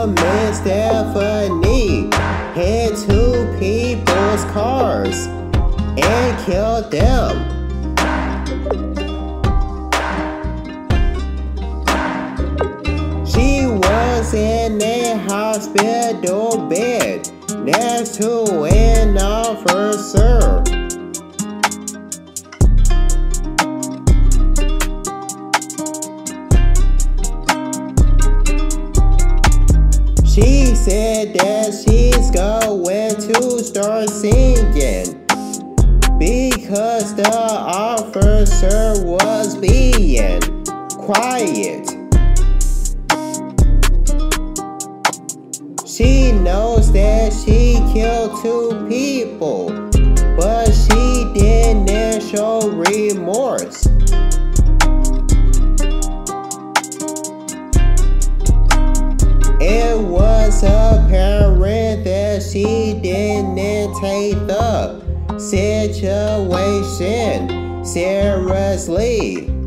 woman Stephanie hit two people's cars and killed them. She was in a hospital bed next to an She said that she's going to start singing because the officer was being quiet. She knows that she killed two people, but she didn't show remorse. She didn't take the situation seriously.